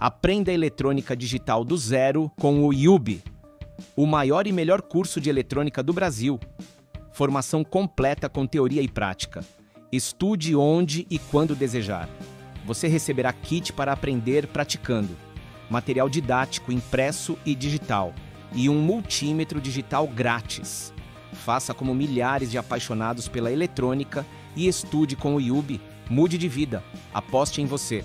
Aprenda eletrônica digital do zero com o IUB, o maior e melhor curso de eletrônica do Brasil. Formação completa com teoria e prática. Estude onde e quando desejar. Você receberá kit para aprender praticando, material didático impresso e digital e um multímetro digital grátis. Faça como milhares de apaixonados pela eletrônica e estude com o IUB. Mude de vida. Aposte em você.